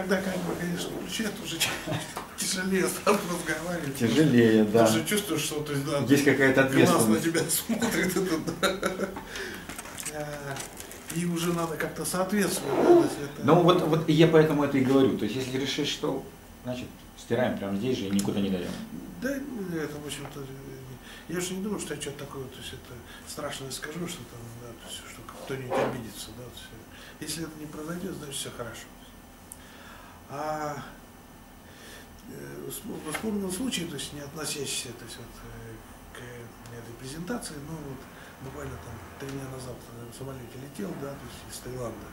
когда, как бы, конечно, включает, уже тяжелее сразу разговаривать. Тяжелее, да. Ты уже чувствуешь, что то есть, да, есть какая-то ответственность. на тебя смотрит. Это, да. И уже надо как-то соответствовать. Да, это... Ну вот, вот я поэтому это и говорю. То есть если решишь, что, значит, стираем прямо здесь же и никуда не дойдем. Да, это, в общем-то, я же не думаю, что я что-то такое, то есть это страшно скажу, что там, да, то есть, что кто-нибудь обидится, да, есть, если это не произойдет, значит все хорошо. А э, вспомнил случай, то есть не относящийся то есть, вот, э, к этой презентации, но вот буквально там три дня назад в самолете летел, да, то есть из Таиланда.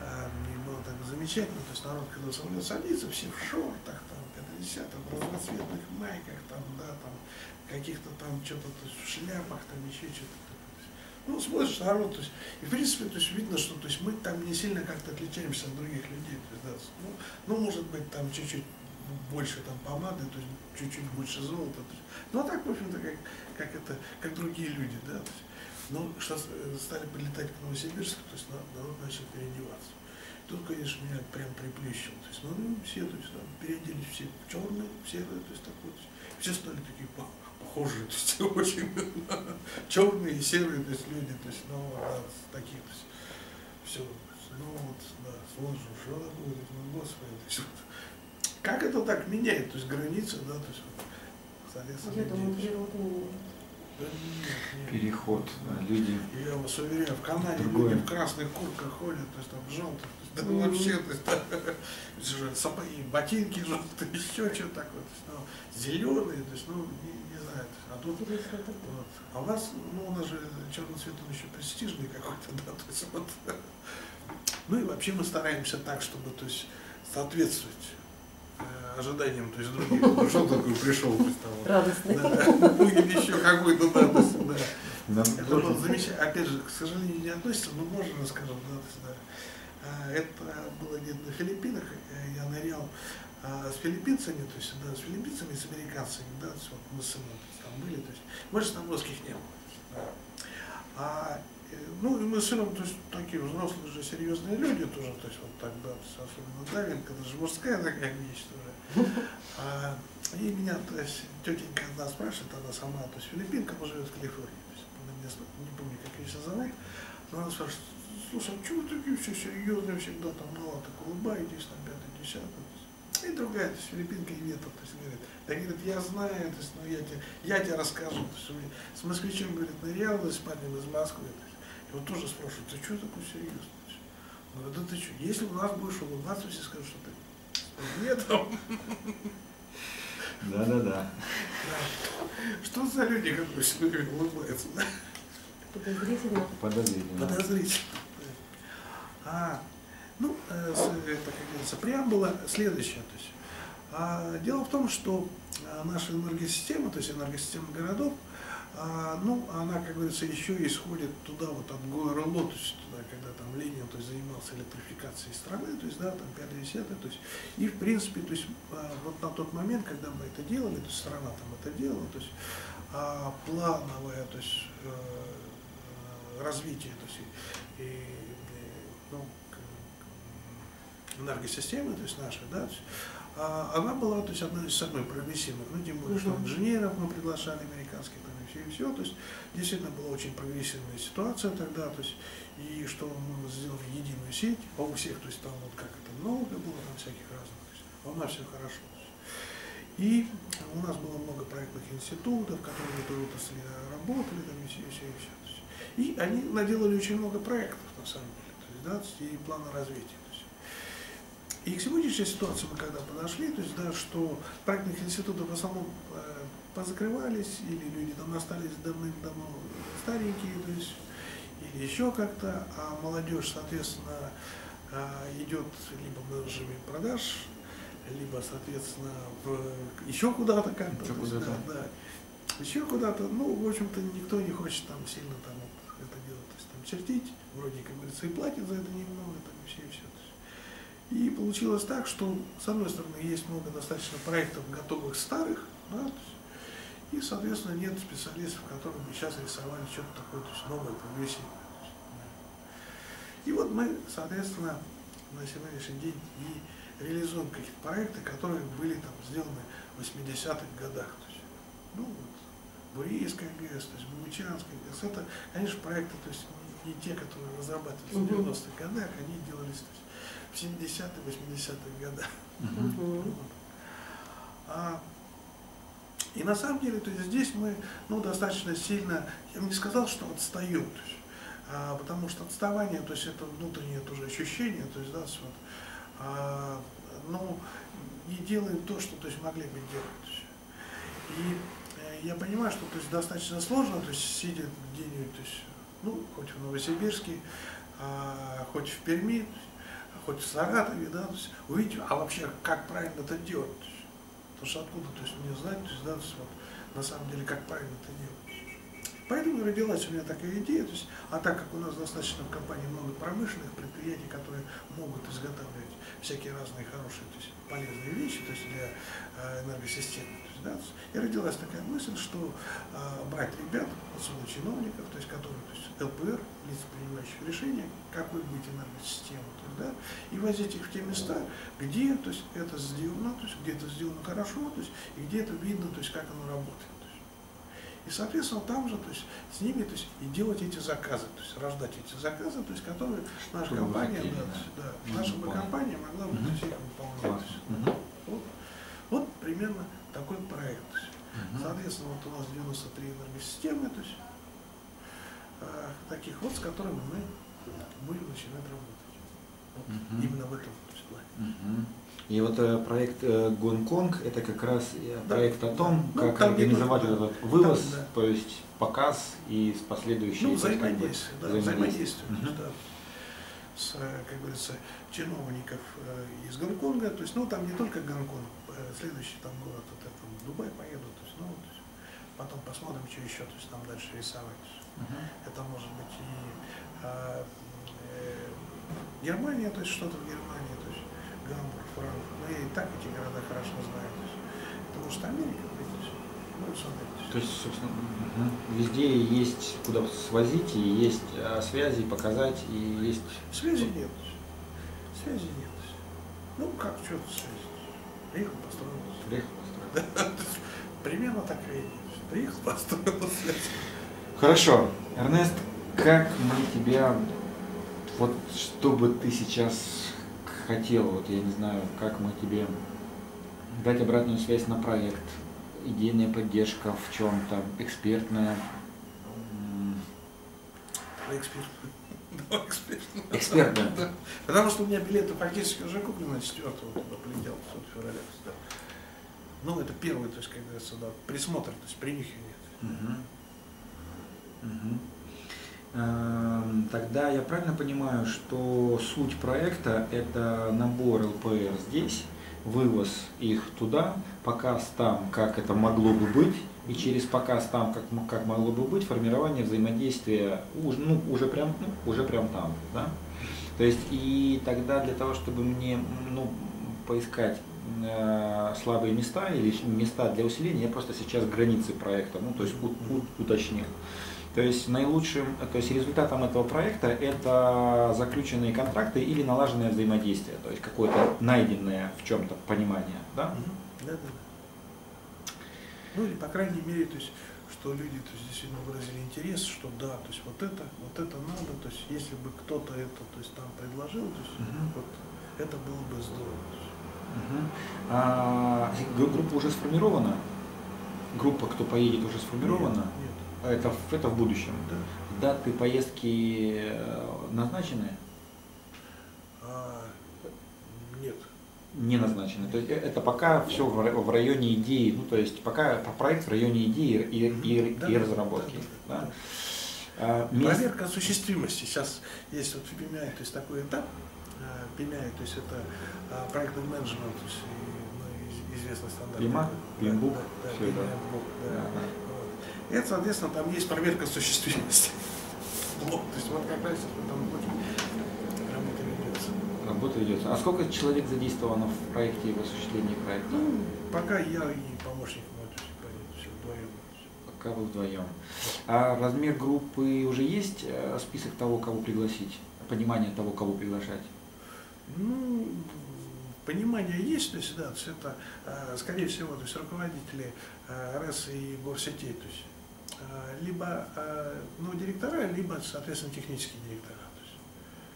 А, мне было так замечательно, то есть народ, когда самолет садится, все в шортах, там, 50 в разноцветных майках, там, да, там, каких-то там что-то в шляпах, там еще что-то. Ну, смотришь народ, то есть, и в принципе, то есть видно, что то есть, мы там не сильно как-то отличаемся от других людей. То есть, да, ну, ну, может быть, там чуть-чуть больше там помады, то есть чуть-чуть больше золота. То есть, ну, а так, в общем-то, как, как это, как другие люди, да. То есть, ну, э, стали прилетать к Новосибирску, то есть народ начал переодеваться. Тут, конечно, меня прям приплющило. То есть, ну, все, то есть, там, переоделись все черные, серые, то есть, такой, все стали такие похожие, то есть, очень черные, серые, то есть, люди, то есть, ну, да, таких, то есть, все, ну, вот, да, смотришь, что такое, ну, господи, то есть, вот, как это так меняет, то есть, границы, да, то есть, вот, соответственно, Я думаю, природа да нет, нет. Переход, да, люди. Я вас уверяю, в Канаде другое. люди в красных куртках ходят, то есть там желтых, да mm-hmm. вообще, то есть, да, сапоги, ботинки желтые, еще что-то такое, то есть, ну, зеленые, то есть, ну, не, не знаю, а тут, вот, а у нас, ну, у нас же черный цвет, он еще престижный какой-то, да, то есть, вот, ну и вообще мы стараемся так, чтобы, то есть, соответствовать э, ожиданиям, то есть других. Ну, что такое пришел, Радостный. Да, будет еще какой-то, да, да, да. Это было замечательно, опять же, к сожалению, не относится, но можно расскажем, да, то есть, да. А, это было где-то на Филиппинах, я нырял а, с филиппинцами, то есть, да, с филиппинцами, с американцами, да, есть, вот мы с сыном там были, то есть, мы же там русских не было. Да. А, э, ну, и мы с сыном, то есть, такие взрослые уже серьезные люди тоже, то есть, вот так, да, то есть, особенно Давинка, это же мужская такая вещь тоже. А, и меня, то есть, тетенька одна спрашивает, она сама, то есть, филиппинка, но живет в Калифорнии, то есть, она меня, не помню, как ее сейчас зовут, но она спрашивает, слушай, а что вы такие все серьезные всегда, там мало так улыбаетесь, там пятый, десятый. И другая, то есть филиппинка и Вета, то есть говорит, да говорит, я знаю, то есть, ну я тебе, я тебе расскажу, то есть, с москвичем, говорит, нырял, с парнем из Москвы, то есть, вот тоже спрашивают, ты что такой серьезный? Говорю, да ты что, если у нас будешь улыбаться, все скажут, что ты нет Да, да, да. Что за люди, которые время улыбаются? Подозрительно. Подозрительно. Подозрительно. А, ну, э, это, как говорится, преамбула следующая. То есть, а, дело в том, что а, наша энергосистема, то есть энергосистема городов, а, ну, она, как говорится, еще исходит туда, вот от ГОРЛО, то есть туда, когда там Ленин то есть, занимался электрификацией страны, то есть, да, там 5 то есть, и в принципе, то есть, а, вот на тот момент, когда мы это делали, то есть страна там это делала, то есть, а, плановое, то есть, э, развитие, то есть, и, ну, энергосистемы, то есть нашей, да, а она была, то есть, одна из самых прогрессивных, ну, тем более, что инженеров мы приглашали американских, там, и все, и все, то есть, действительно была очень прогрессивная ситуация тогда, то есть, и что мы сделали единую сеть, а у всех, то есть, там вот как это много было, там всяких разных, то есть, а у нас все хорошо. И у нас было много проектных институтов, которые в этой отрасли работали, там, и все, и все, и все. И они наделали очень много проектов, на самом деле да, и плана развития. И к сегодняшней ситуации мы когда подошли, то есть, да, что проектных институтов в основном э, позакрывались, или люди там остались давным-давно старенькие, то есть, или еще как-то, а молодежь, соответственно, э, идет либо режиме продаж, либо, соответственно, в, еще куда-то как-то. Еще куда-то. Да, да, еще куда-то, ну, в общем-то, никто не хочет там сильно там вот это делать, то есть там чертить вроде, как и платит за это немного, там и все, и все. И получилось так, что, с одной стороны, есть много достаточно проектов готовых старых, да, и, соответственно, нет специалистов, которые бы сейчас рисовали что-то такое, то есть новое, прогрессивное. И вот мы, соответственно, на сегодняшний день и реализуем какие-то проекты, которые были там сделаны в 80-х годах. То есть, ну, вот, Бурейская ГЭС, то есть Бумычанская ГЭС. Это, конечно, проекты, то есть не, не те, которые разрабатывались в Мгм. 90-х годах, они делались в 70-х, 80-х годах. Вот. А, и на самом деле, то есть здесь мы ну, достаточно сильно, я бы не сказал, что отстаем, то есть, а, потому что отставание, то есть это внутреннее тоже ощущение, то есть, да, вот, а, ну, не делаем то, что то есть, могли бы делать. И э, я понимаю, что то есть, достаточно сложно, то есть сидя где-нибудь, то есть, ну, хоть в Новосибирске, а, хоть в Перми, хоть в Саратове, да, то есть, увидеть, а вообще как правильно это делать. Потому что откуда, то есть мне знать, то есть, да, то есть, вот, на самом деле, как правильно это делать. Поэтому родилась у меня такая идея, то есть, а так как у нас достаточно в компании много промышленных предприятий, которые могут изготавливать всякие разные хорошие, то есть полезные вещи, то есть для э, энергосистемы, есть, и родилась такая мысль, что э, брать ребят, отсюда чиновников, то есть которые, то есть ЛПР, лиц, принимающих решения, какой будет энергосистема, то есть, да, и возить их в те места, где то есть, это сделано, то есть где это сделано хорошо, то есть, и где это видно, то есть как оно работает. И, соответственно, там же, то есть, с ними, то есть, и делать эти заказы, то есть, рождать эти заказы, то есть, которые наша компания, хотели, да, да. да, наша бы компания могла бы то есть, их выполнять. Мгм. Вот, вот примерно такой проект. то есть. Соответственно, вот у нас 93 энергосистемы, то есть, э, таких вот, с которыми мы будем начинать работать. Вот Мгм. Именно в этом то есть, плане. Мгм. И вот э, проект э, Гонконг это как раз э, Да. проект о том, Ну, как организовать где-то, этот вывоз, Там, да. то есть показ и с последующей Ну, взаимодействие, да, взаимодействие. взаимодействие, Мгм. да, с, э, как говорится, чиновников э, из Гонконга, то есть, ну, там не только Гонконг, э, следующий там город, это там Дубай поеду, то есть, ну, то есть, потом посмотрим, что еще, то есть, там дальше рисовать. Есть, Мгм. Это может быть и а, э, Германия, то есть что-то в Германии, то есть Гамбург, Франкфурт. Ну, я и так эти города хорошо знаю. То есть, это может Америка быть. то есть, Ну. То есть, собственно, везде есть куда свозить, и есть э, связи показать, и есть... Связи нет. Связи нет. Ну, как что-то связи. Приехал, построил. Приехал, построил. Да, Примерно идея. то есть, Приехал, построил связь. Хорошо. Эрнест, как мы тебя, вот что бы ты сейчас хотел, вот я не знаю, как мы тебе дать обратную связь на проект, идейная поддержка в чем-то, экспертная, м, Давай эксперт. Давай эксперт. экспертная. Да. Потому что у меня билеты фактически уже куплены, 4 туда полетел, 500 февраля. Ну, это первый, то есть, как говорится, да, присмотр, то есть принюхивание. Эм, Тогда я правильно понимаю, что суть проекта – это набор ЛПР здесь, вывоз их туда, показ там, как это могло бы быть, и через показ там, как, как могло бы быть, формирование взаимодействия уж, ну, уже, прям, ну, уже прям там. Да? То есть и тогда для того, чтобы мне ну, поискать э, слабые места или места для усиления, я просто сейчас границы проекта, ну, то есть у- у- уточнил. То есть наилучшим, то есть результатом этого проекта это заключенные контракты или налаженное взаимодействие, то есть какое-то найденное в чем-то понимание, да? Да, да. Ну или, по крайней мере, то есть, что люди то есть, действительно выразили интерес, что да, то есть вот это, вот это надо, то есть если бы кто-то это то есть, там предложил, то есть Мгм. вот это было бы здорово. Мгм. А, гру- группа уже сформирована? Группа, кто поедет, уже сформирована? Нет, А Это, в- это в будущем. да. Даты поездки э, назначены? А, нет. Не назначены. То есть э, это пока все в ра- в районе идеи, ну то есть пока проект в районе идеи и, и, Да, и да, разработки. да, да, да? да. А, мест- Проверка осуществимости. Сейчас есть вот в PMI, то есть такой этап. а, PMI, то есть это а, проектный менеджмент, то есть ну, из- известный стандарт. PMA, такой. Да, да, да, всё это. PMBOK, да. И это, соответственно, там есть проверка осуществимости. Блок. То есть вот как раз этом блоке работа ведется. Работа ведется. А сколько человек задействовано в проекте и в осуществлении проекта? Ну, пока я и помощник. Пока вы вдвоем. А размер группы уже есть э, список того, кого пригласить? Понимание того, кого приглашать? Ну, понимание есть, то есть, да, то есть это, э, скорее всего, то есть руководители э, РЭС и горсетей, то есть, либо э, ну, директора, либо, соответственно, технические директора.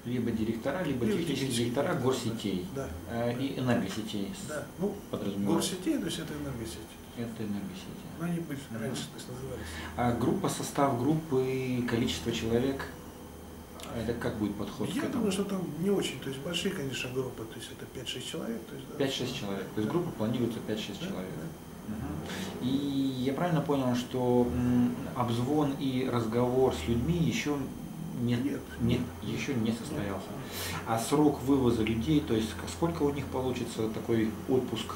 Либо директора, либо, Либо технические директора горсетей Да, э, и энергосетей да. Ну, горсетей, то есть это энергосети. Это энергосети. Но они были Мгм. раньше, то есть назывались. А группа, состав группы, количество человек, это как будет подход к Я думаю, что там не очень, то есть большие, конечно, группы, то есть это 5-6 человек. То есть, да. 5-6 человек. То есть Да. группа планируется 5-6 Да, человек. да. И я правильно понял, что обзвон и разговор с людьми еще не, Нет. не- еще не состоялся. А срок вывоза людей, то есть сколько у них получится такой отпуск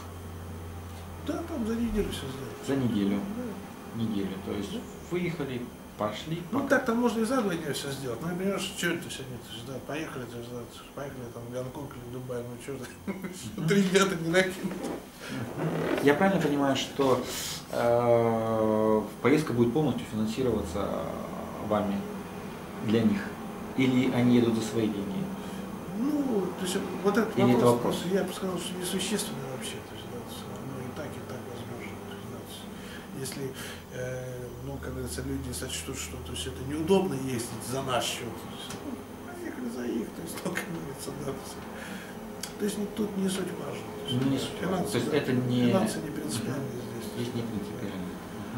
Да, там за неделю все сделать. за неделю? Да. Неделю. То есть выехали, пошли. Ну пока- так-то можно и за два дня все сделать. Ну, понимаешь, что это сегодня? То есть, да, поехали, то есть, да, поехали там в Гонконг или Дубай, ну что Мгм. три дня-то не накинут. Мгм. Я правильно понимаю, что э, поездка будет полностью финансироваться вами для них? Или они едут за свои деньги? Ну, то есть вот этот Или это вопрос, вопрос? я бы сказал, что несущественный вообще. То есть, да, оно и так, и так возможно. То есть, да, если, э, ну, как говорится, люди сочтут, что то есть, это неудобно ездить за наш счет, ну, поехали за их, то есть, ну, как говорится, да. То есть, не- тут не суть важно. То есть, Не да, суть важно. финансы, То есть да, это не- финансы не принципиальны здесь. Здесь не принципиально.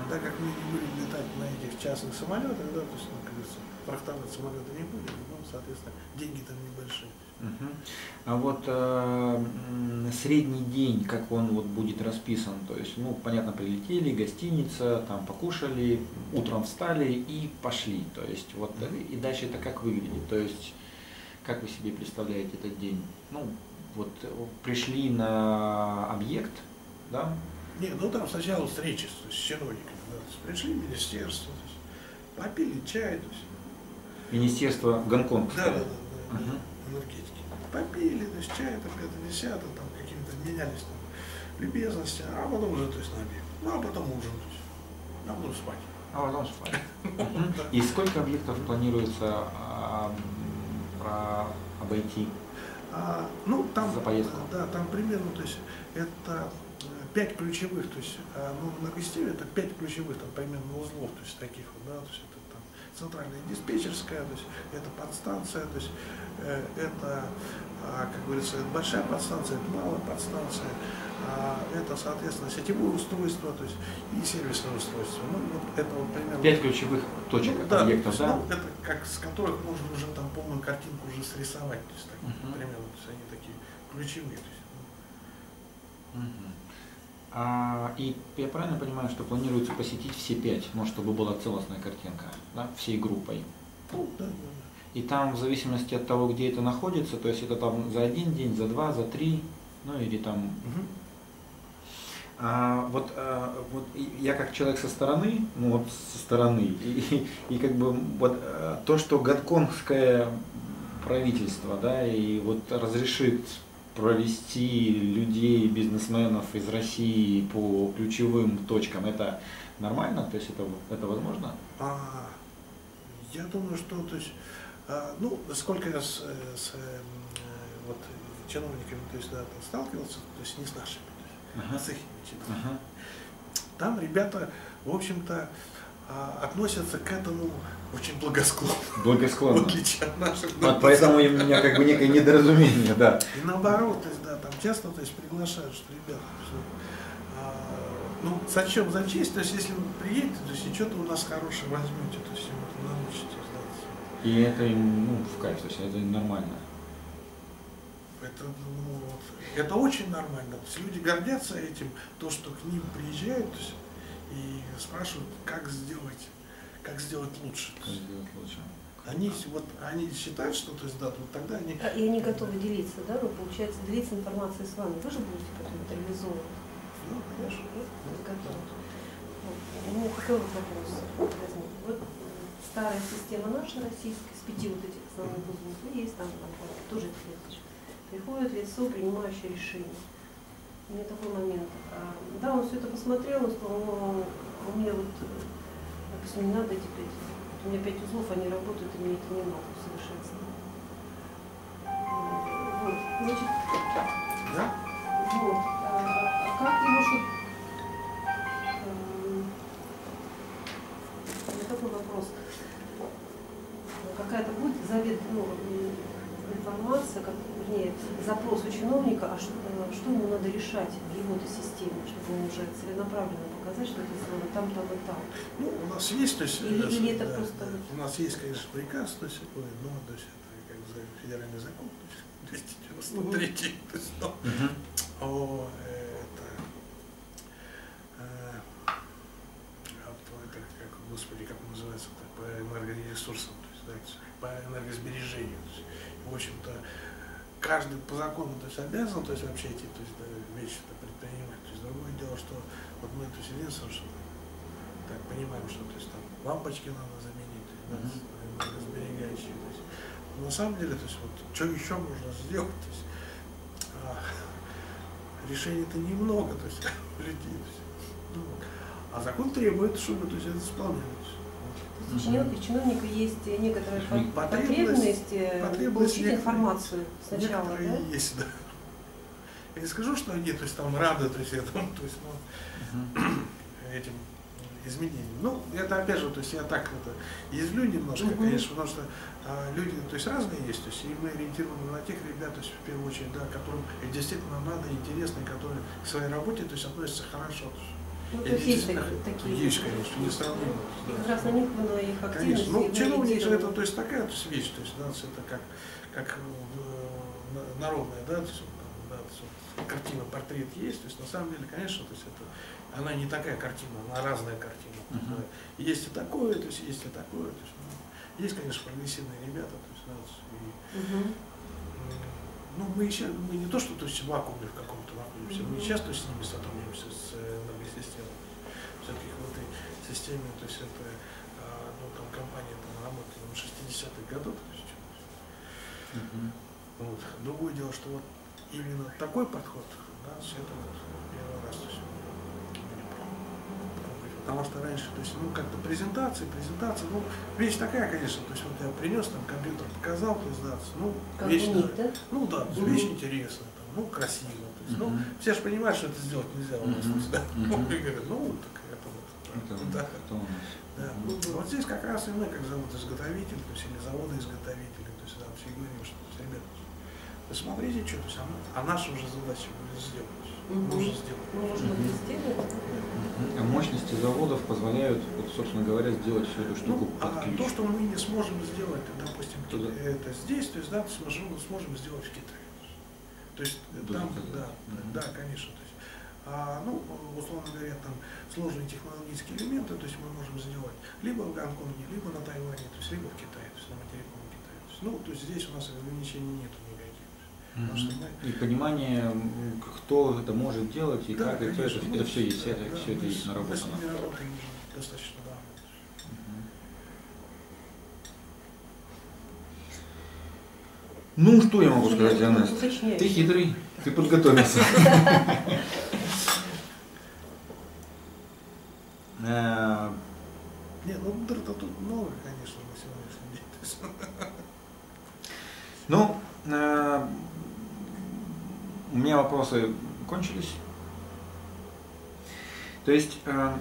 Так как мы не будем летать на этих частных самолетах, да, то есть, ну, как говорится, фрахтовать самолеты не будем, ну, соответственно, деньги там небольшие. Мгм. А вот э, средний день, как он вот будет расписан, то есть, ну, понятно, прилетели, гостиница, там покушали, утром встали и пошли, то есть, вот, и дальше это как выглядит, то есть, как вы себе представляете этот день? Ну, вот э, пришли на объект, да, Не, ну там сначала встречи с, чиновниками, есть пришли в министерство, то есть, попили чай, то есть, Министерство да, Гонконгское. да, да, да, Мгм. энергетики. Попили, то есть чай, там, это, десятое, там, какими-то менялись там любезности, а потом уже, то есть, на обед. Ну, а потом ужин, то есть, а потом спать. А потом спать. И сколько объектов планируется а, обойти? А, ну, там, За поездку. да, там примерно, то есть, это пять ключевых, то есть, а, ну, на гостеве это пять ключевых, там, примерно узлов, то есть, таких вот, да, то есть, это там центральная диспетчерская, то есть, это подстанция, то есть, э, это, а, как говорится, это большая подстанция, это малая подстанция, а, это, соответственно, сетевое устройство, то есть, и сервисное устройство. Ну, вот это вот примерно... Пять ключевых точек Ну, да, объектов, есть, да? ну, это как с которых можно уже там полную картинку уже срисовать, то есть, так, Мгм. примерно, то есть, они такие ключевые. То есть, ну, Мгм. А, и я правильно понимаю, что планируется посетить все пять, ну, чтобы была целостная картинка, да, всей группой? Ну, да, да, И там, в зависимости от того, где это находится, то есть это там за один день, за два, за три, ну или там. Мгм. А, вот, а, вот и я как человек со стороны, ну вот со стороны, и, и, как бы вот а, то, что гонконгское правительство, да, и вот разрешит провести людей, бизнесменов из России по ключевым точкам, это нормально? То есть это, это возможно? А, я думаю, что, то есть, а, ну, сколько я с, э, с, э, э, вот, чиновниками, то есть, да, там сталкивался, то есть не с нашими, то есть, Ага. с их чиновниками. Ага. Там ребята, в общем-то, а, относятся к этому очень благосклонно, в Благосклонно. отличие от наших. Вот поэтому у меня как бы некое недоразумение, да. И наоборот, то есть, да, там часто то есть, приглашают, что ребята, всё, а, ну, зачем за честь, то есть, если вы приедете, то есть, и что-то у нас хорошее возьмете, то есть, вот, научитесь, да, И это им ну, в кайф, то есть это нормально. это, ну, это очень нормально, то есть, люди гордятся этим, то, что к ним приезжают, то есть, и спрашивают, как сделать, как сделать лучше. Как сделать лучше. Они, вот, они считают, что, то есть, да, вот тогда они А, И они готовы делиться, да? Ну, получается, делиться информацией с вами. Вы же будете потом это реализовывать. Ну, конечно. Вот, готовы. Вот. У меня такой вот вопрос возник. Вот старая система наша, российская, с пяти вот этих основных и есть там, там тоже клеточка. Приходит лицо, принимающее решение. У меня такой момент. а, Да, он все это посмотрел, он сказал, ну, у меня вот, э, допустим, не надо эти пять. У меня пять узлов, они работают, и мне это не надо совершенствовать. Вот. Значит, Да? Вот. А, а как его что... Эм, меня такой вопрос. Какая-то будет завет, ну, информация, как, вернее, запрос чиновника, а что, э, что ему надо решать в его-то системе, чтобы ему уже целенаправленно показать, что это сделано там, там и там. Ну, у нас есть, то есть, Или- э, или это да, просто у нас есть, конечно, приказ, то есть, такой, но, то есть, это как бы федеральный закон, то есть, 293, то есть, ну, Мгм. о, это, э, а то это, как, господи, как он называется, по энергоресурсам, то есть, да, то есть, по энергосбережению, то есть, в общем-то, каждый по закону, то есть, обязан, то есть, вообще эти, то есть, вещи предпринимать, то есть, другое дело, что вот мы, то есть, единственное, что так понимаем, что, то есть, там, лампочки надо заменить, то есть, энергосберегающие, то есть, но на самом деле, то есть, вот, что еще можно сделать, то есть, а, решений-то немного, то есть, у людей, то есть, ну, а закон требует, чтобы, то есть, это исполнялось. То есть у чиновника, чиновника есть Потребность- по- потребность, э, потребность получить информацию сначала, Некоторые да? есть, да. Я не скажу, что они, то есть, там рады, то есть, этому, то есть, ну, этим изменениям. Ну, это опять же, то есть я так это язвлю немножко, Мгм. конечно, потому что а, люди, то есть разные есть, то есть и мы ориентированы на тех ребят, то есть в первую очередь, да, которым действительно надо, интересно, и которые к своей работе, то есть относятся хорошо. Ну, то есть такие, Есть, конечно, несравнимо. Да. как раз на них на их активности Конечно. Ну, и чиновник же это, то есть такая то есть, вещь, то есть, да, это как, как э, на- народная, да, то есть, да, то есть, вот, картина, портрет есть, то есть на самом деле, конечно, то есть это, она не такая картина, она разная картина. Есть, Мгм. да. Есть и такое, то есть есть и такое, то есть, ну, есть, конечно, прогрессивные ребята, то есть, да, то есть, и, м, ну, мы еще, мы не то, что то есть, в вакууме в каком-то находимся, мы Мгм. сейчас то есть, с ними сотрудничаем, с энергосистемой. Все-таки в этой системе, то есть это, а, ну, там компания там работает на 60-х годов, то есть, вот. Другое дело, что вот именно такой подход, да, все это вот первый раз то есть. Потому что раньше, то есть, ну, как-то презентации, презентации, ну, вещь такая, конечно, то есть, вот я принес, там, компьютер показал, то есть, да, ну, Как вещь, них, да, ну, да, Мгм. вещь интересная, там, ну, красиво, то есть, ну, Мгм. все же понимают, что это сделать нельзя у нас, есть, да, Мгм. ну, и говорят, ну, так это вот, Это, да, это у нас. да. Мгм. Вот здесь как раз и мы, как завод-изготовитель, то есть или заводы-изготовители, то есть да, все говорим, что ребята, посмотрите, что, то есть, а, мы- а наша уже задача будет сделать. Мгм. Нужно сделать. Сделают. Мгм. А мощности заводов позволяют, вот, собственно говоря, сделать всю эту штуку Ну, под а ключ. то, что мы не сможем сделать, допустим, Туда. это здесь, то есть, да, сможем, сможем сделать в Китае. То есть э, там, заказать. да, Мгм. да, конечно. То есть, а, ну, условно говоря, там сложные технологические элементы, то есть мы можем сделать либо в Гонконге, либо на Тайване, то есть либо в Китае, то есть на материковом Китае. То есть, ну, то есть здесь у нас ограничений нету никаких. Потому что мы И понимание, кто это может делать и Да, как, и кто это, конечно, это мы- все есть, да, это, да, все это есть наработано. достаточно. Мгм. Ну, что я могу сказать, уточняю. Ты хитрый, ты подготовился. Э, Нет, ну дыр-то тут много, конечно, на сегодняшний день. Ну, э, у меня вопросы кончились. То есть, э,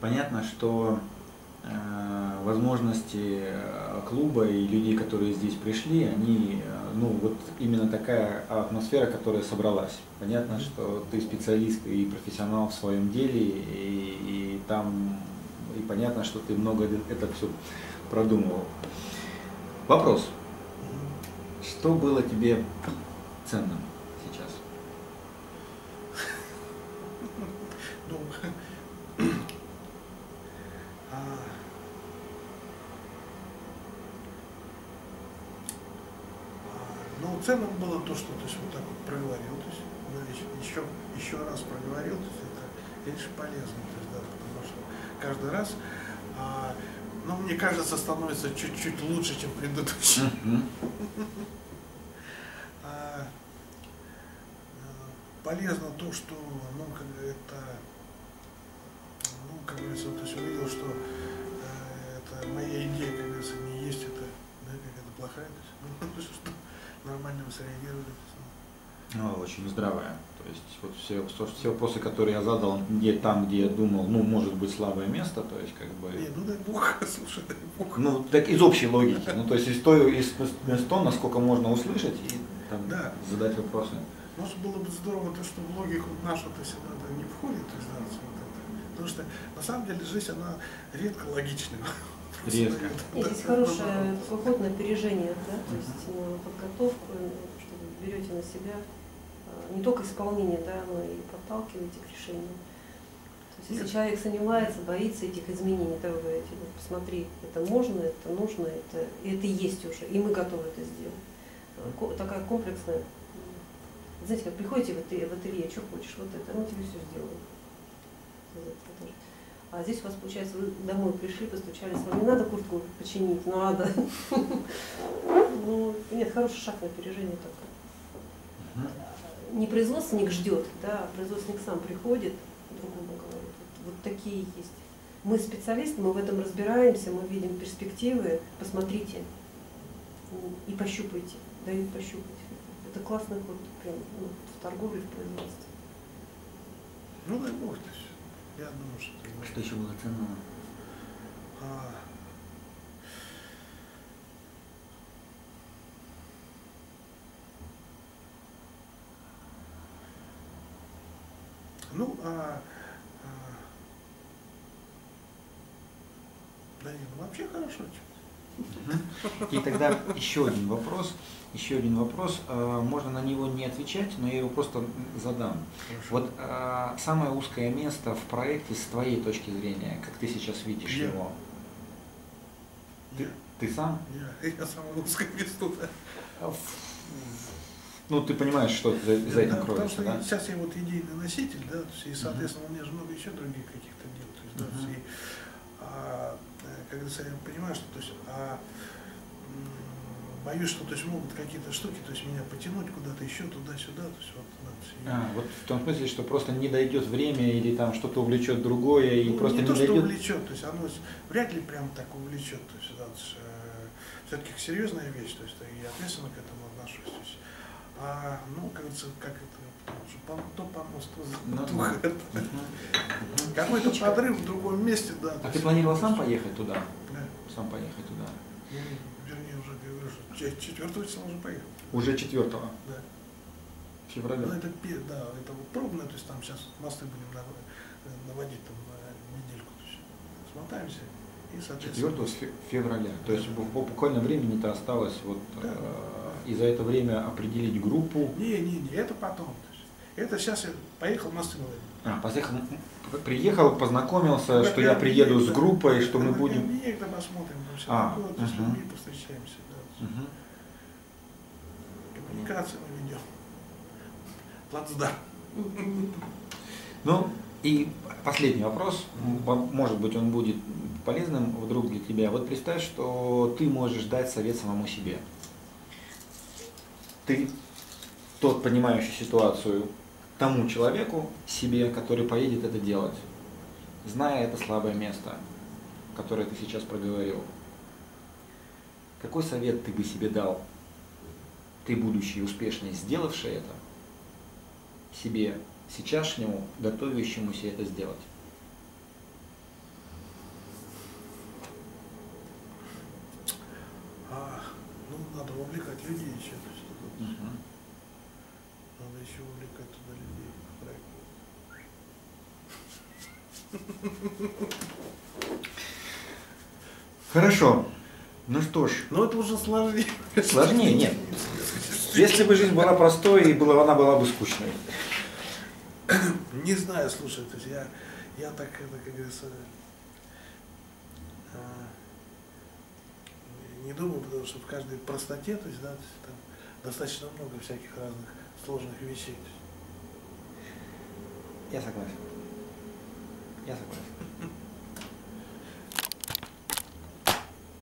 понятно, что э, возможности э, клуба и людей, которые здесь пришли, они, э, ну, вот именно такая атмосфера, которая собралась. Понятно, что ты специалист и профессионал в своем деле, и, и там, и понятно, что ты много это все продумывал. Вопрос. Что было тебе ценным сейчас? Ну, а, а, ну, ценным было то, что то есть, вот так вот проговорил, то есть, ну, еще, еще раз проговорил, то есть, это, конечно, полезно, то есть, да, потому что каждый раз, а, ну, мне кажется, становится чуть-чуть лучше, чем предыдущий. А, э, полезно то, что, ну, как это, ну, как говорится, то есть увидел, что э, это моя идея, как говорится, не есть это, да, как это плохая, то есть, ну, что нормально среагировал, очень здравая. То есть вот все, все вопросы, которые я задал, где там, где я думал, ну, может быть, слабое место, то есть как бы... Не, ну дай бог, слушай, дай бог. Ну, так из общей логики. Ну, то есть из, той, из, из то, насколько можно услышать и там, Да. задать вопросы. Может, было бы здорово то, что в логику нашу то есть она да, не входит, то есть, да, вот это. Потому что на самом деле жизнь, она редко логичная. Редко. здесь да, хорошее да, такой ход на опережение, да, то есть на подготовку, э, вы берете на себя э, не только исполнение, да, но и подталкиваете к решению. То есть если Нет. человек сомневается, боится этих изменений, то вы говорите, вот посмотри, это можно, это нужно, это, и это есть уже, и мы готовы это сделать. Ко- Такая комплексная. Знаете, как приходите в ателье, в ателье, что хочешь, вот это, ну тебе все сделаем. А здесь у вас, получается, вы домой пришли, постучались, вам не надо куртку починить, надо. Ну, нет, хороший шаг на опережение такой. Не производственник ждет, да, а производственник сам приходит, другому говорит. Вот, вот такие есть. Мы специалисты, мы в этом разбираемся, мы видим перспективы, посмотрите и пощупайте, дают пощупать. Это классный ход прям ну, в торговле, в производстве. Ну дай бог, я думаю, что Что еще было ценного? А. Ну, а, а, да нет, ну вообще хорошо. И тогда еще один вопрос. Еще один вопрос. Э, Можно на него не отвечать, но я его просто задам. Хорошо. Вот э, самое узкое место в проекте с твоей точки зрения, как ты сейчас видишь Я. его? Я, Ты сам? я, я самое узкое место. Да. Э, Ну, ты понимаешь, что за, за Да, этим потому кроется, что да? сейчас я вот идейный носитель, да, то есть, и, соответственно, у меня же много еще других каких-то дел. То есть, да, Мгм. и, а, э, как говорится, я понимаю, что то есть, а, боюсь, что то есть, могут какие-то штуки, то есть меня потянуть куда-то еще туда-сюда, то есть вот, да, и- А, вот в том смысле, что просто не дойдет время или там что-то увлечет другое и Ну, просто не не, то, что дойдет. увлечет, то есть оно вряд ли прям так увлечет, то есть, да, все-таки серьезная вещь, то есть и ответственно к этому отношусь. То есть, а, ну, как говорится, как это, потому что то помост, то затух. Какой-то подрыв в другом месте, да. А ты планировал сам поехать туда? Да. Сам поехать туда? Ну, вернее, уже говорю, что че- 4 числа уже поехал. Уже 4 Да. февраля. Ну, это, да, это вот пробное, то есть там сейчас мосты будем нав- наводить там на недельку. То есть смотаемся и, 4 соответственно... фе- февраля. То есть бу- бу- буквально времени-то осталось вот Да. И за это время определить группу. Не, не, не, это потом. Это сейчас я поехал мосты наводить. А, поехал, м, приехал, познакомился, На что я Airbnb, приеду с группой, что мы На будем. Airbnb, когда посмотрим, там все А, такое, есть, с людьми повстречаемся, да. Мгм. Коммуникации мы ведем. Плацдарм. Ну и последний вопрос, может быть он будет полезным вдруг для тебя. Вот представь, что ты можешь дать совет самому себе. Ты тот, понимающий ситуацию, тому человеку, себе, который поедет это делать, зная это слабое место, которое ты сейчас проговорил. Какой совет ты бы себе дал, ты будущий успешный, сделавший это, себе сейчасшнему, готовящемуся это сделать? А, ну, надо вовлекать людей еще. Мгм. Надо еще вовлекать туда людей в проект. Хорошо. Ну что ж, Но это уже сложнее. Сложнее, нет. если бы жизнь была простой, и была, она была бы скучной. Не знаю, слушай, то есть я, я так, это, как говорится, а, не думаю, потому что в каждой простоте, то есть, да, то есть там достаточно много всяких разных сложных вещей. Я согласен. Я согласен.